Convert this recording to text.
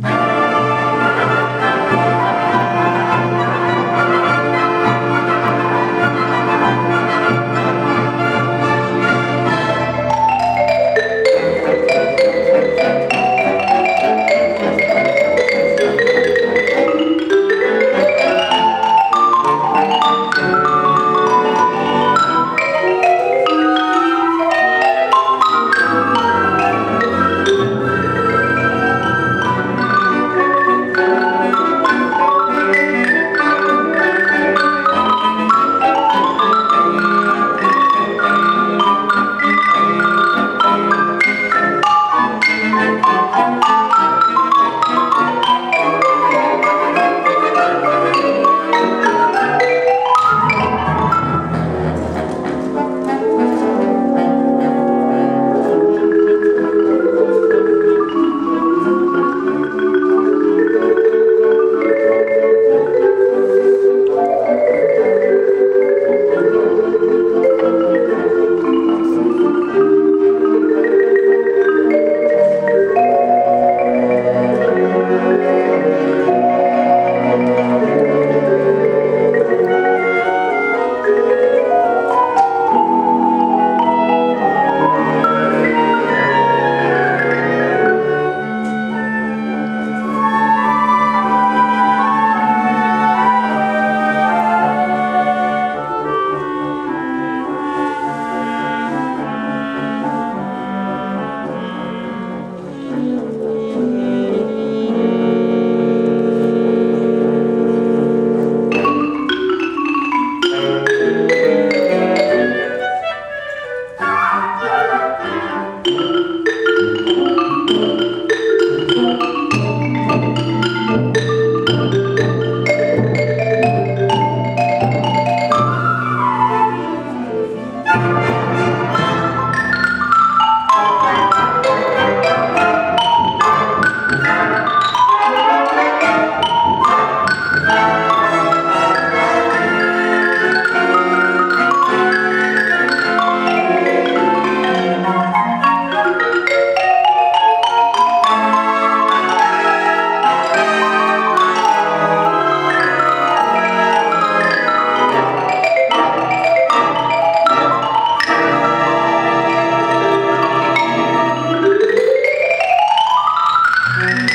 Bye. Mm-hmm.